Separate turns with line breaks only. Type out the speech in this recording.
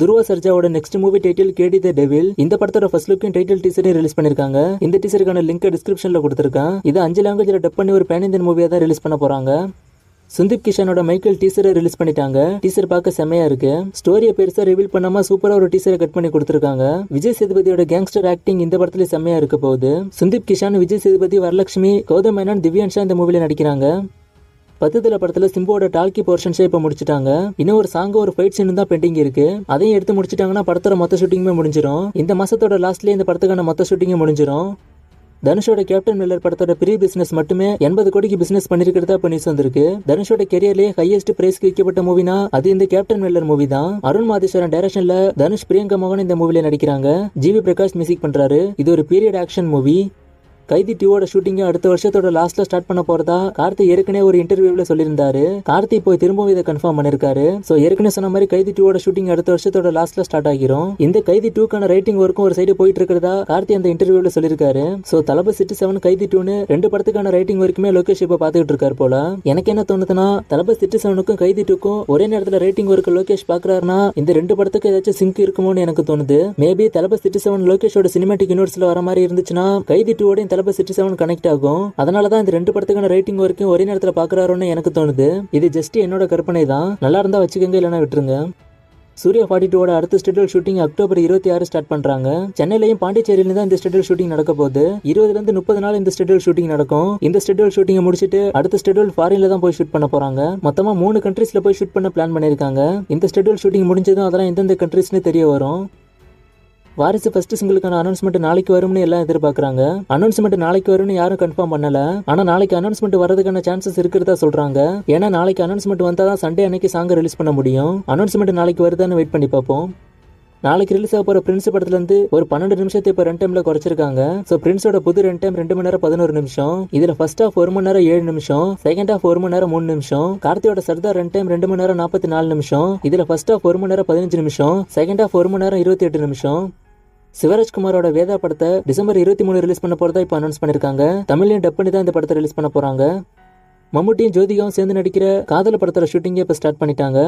Dhruva சர்ஜாவோட next movie title KD the devil இந்த படத்தோட first லுக்கும் டைட்டில் டீசரையும் ரிலீஸ் பண்ணிருக்காங்க. இந்த டீசருக்கான லிங்க் டிஸ்கிரிப்ஷன்ல கொடுத்துருக்கேன். இது அஞ்சு லாங்குவேஜ்ல டப் பண்ணி ஒரு பேன் இந்தியன் மூவியா தான் ரிலீஸ் பண்ண போறாங்க. சுந்தீப் கிஷனோட மைக்கேல் டீசரை ரிலீஸ் பண்ணிட்டாங்க. டீசர் பார்க்க செமையா இருக்கு. ஸ்டோரியை பெருசா ரிவீல் பண்ணாம சூப்பரா ஒரு டீசரை கட் பண்ணி கொடுத்துருக்காங்க. விஜய் சேதுபதியோட கேங்ஸ்டர் ஆக்டிங் இந்த படத்துல செமையா இருக்க போகுது. சுந்தீப் கிஷான் விஜய் சேதுபதி வரலட்சுமி கௌதம் மேனன் திவ்யான்ஷா இந்த மூவில நடிக்கிறாங்க. பத்துதல படத்துல சிம்போட டால்கி போர்ஷன்ஸே இப்போ முடிச்சிட்டாங்க. இன்னும் ஒரு சாங்க ஒரு ஃபைட் சீன் தான் பெண்டிங் இருக்கு. அதையும் எடுத்து முடிச்சிட்டாங்கன்னா படத்தோட மொத்த ஷூட்டிங்குமே முடிஞ்சிடும் இந்த மாசத்தோட லாஸ்ட்லயே இந்த படத்துக்கான மொத்த ஷூட்டிங்கும் முடிஞ்சிடும் தனுஷோட கேப்டன் மில்லர் படத்தோட ப்ரீ பிசினஸ் மட்டுமே எண்பது கோடிக்கு பிசினஸ் பண்ணிருக்கிறதா இப்போ நியூஸ் வந்திருக்கு. தனுஷோட கெரியர்லயே ஹையஸ்ட் பிரைஸ்க்கு விற்கப்பட்ட மூவினா அது இந்த கேப்டன் மில்லர் மூவி தான். அருண் மாதேஸ்வரன் டைரக்ஷன்ல தனுஷ் பிரியங்கா மோகன் இந்த மூவில நடிக்கிறாங்க. ஜிவி பிரகாஷ் மியூசிக் பண்றாரு. இது ஒரு பீரியட் ஆக்ஷன் மூவி கைதி டூவோட ஷூட்டிங்கும் அடுத்த வருஷத்தோட லாஸ்ட்ல ஸ்டார்ட் பண்ண போறதா? கார்த்தி ஏற்கனவே ஒரு இன்டர்வியூல சொல்லியிருந்தாரு. கார்த்தி போய் திரும்பவும் இதை கன்ஃபார்ம் பண்ணிருக்காரு. சோ ஏற்கனவே சொன்ன மாதிரி கைதி டூவோட ஷூட்டிங் அடுத்த வருஷத்தோட லாஸ்ட்ல ஸ்டார்ட் ஆகிரும். இந்த கைதி டூக்கான ரைட்டிங் ஒர்க்கும் ஒரு சைடு போயிட்டு இருக்கிறதா கார்த்தி அந்த இன்டர்வியூல சொல்லியிருக்காரு. So Thalapathy sixty seven Kaithi டூன்னு ரெண்டு படத்துக்கான ரைட்டிங் ஒர்க்குமே லோகேஷ் இப்ப பாத்துக்கிட்டு இருக்காரு போல. எனக்கு என்ன தோணுதுன்னா தளபதி சிட்டி செவனுக்கும் கைதி டூக்கும் ஒரே நேரத்துல ரைட்டிங் ஒர்க் லோகேஷ் பாக்குறாருன்னா இந்த ரெண்டு படத்துக்கு ஏதாச்சும் சிங்க் இருக்குமோன்னு எனக்கு தோணுது. மேபி தளபதி சிட்டி செவன் லோகேஷோட சினிமாட்டிக் யூனிவர்ஸ்ல வர மாதிரி இருந்துச்சுன்னா கைதி டூவோடையும் தளபதி சிட்டி செவன் கனெக்ட் ஆகும். அதனால தான் இந்த ரெண்டு படத்துக்கான ரைட்டிங் வரைக்கும் ஒரே நேரத்தில் பார்க்குறாருன்னு எனக்கு தோணுது. இது ஜஸ்ட் என்னோட கற்பனை தான் நல்லா இருந்தால் வச்சுக்கோங்க இல்லைன்னா விட்டுருங்க. சூர்யா ஃபார்ட்டி டூவோட அடுத்த ஸ்டெடியூல் ஷூட்டிங் அக்டோபர் இருபத்தி ஆறு ஸ்டார்ட் பண்றாங்க. சென்னையிலையும் பாண்டிச்சேரியிலும் தான் இந்த ஸ்டெடியூல் ஷூட்டிங் நடக்க போகுது. இருபதுல இருந்து முப்பது நாள் இந்த ஸ்டெடியூல் ஷூட்டிங் நடக்கும். இந்த ஸ்டெடியூல் ஷூட்டிங்கை முடிச்சுட்டு அடுத்த ஸ்டெடியூல் ஃபாரின்ல தான் போய் ஷூட் பண்ண போறாங்க. மொத்தமா மூணு கண்ட்ரீஸ்ல போய் ஷூட் பண்ண பிளான் பண்ணிருக்காங்க இந்த ஸ்டெடியூல் ஷூட்டிங் முடிஞ்சதும் அதெல்லாம் எந்தெந்த கண்ட்ரீஸ்னு தெரிய வரும். வாரிசு ஃபர்ஸ்ட் சிங்கிளுக்கான அனௌன்ஸ்மெண்ட் நாளைக்கு வரும்னு எல்லாம் எதிர்பார்க்குறாங்க. அனௌன்ஸ்மெண்ட் நாளைக்கு வரும்னு யாரும் கன்ஃபார்ம் பண்ணல. ஆனா நாளைக்கு அனௌன்ஸ்மெண்ட் வரதுக்கான சான்சஸ் இருக்கிறதா சொல்றாங்க. ஏன்னா நாளைக்கு அனௌன்ஸ்மெண்ட் வந்தா தான் சண்டே அன்னைக்கு சாங்கை ரிலீஸ் பண்ண முடியும். அனௌன்ஸ்மெண்ட் நாளைக்கு வருதான்னு வெயிட் பண்ணி பார்ப்போம். நாளைக்கு ரிலீஸ் ஆக போற பிரின்ஸ் படத்துல இருந்து ஒரு பன்னெண்டு நிமிஷத்தை இப்போ ரெண்டு டைம்ல குறைச்சிருக்காங்க ஸோ பிரின்ஸோட புது ரெண்டு டைம் ரெண்டு மணி நேரம் பதினோரு நிமிஷம். இதுல ஃபர்ஸ்ட் ஹாஃப் ஒரு மணி நேரம் ஏழு நிமிஷம். செகண்ட் ஹாஃப் ஒரு மணி நேரம் மூணு நிமிஷம். கார்த்தியோட சர்தார் ரெண்டு டைம் ரெண்டு மணி நேரம் நாற்பத்தி நாலு நிமிஷம். இதுல ஃபர்ஸ்ட் ஹாஃப் ஒரு மணி நேரம் பதினஞ்சு நிமிஷம். செகண்ட் ஹாஃப் ஒரு மணி நேரம் இருபத்தி எட்டு நிமிஷம். சிவராஜ்குமாரோட வேதா படத்தை டிசம்பர் இருபத்தி மூணு ரிலீஸ் பண்ண போறதா இப்போ அனௌன்ஸ் பண்ணிருக்காங்க. தமிழ்லையும் டப் பண்ணி தான் இந்த படத்தை ரிலீஸ் பண்ண போறாங்க. மம்முட்டியும் ஜோதிகாவும் சேர்ந்து நடிக்கிற காதல் படத்தோட ஷூட்டிங்கே இப்போ ஸ்டார்ட் பண்ணிட்டாங்க.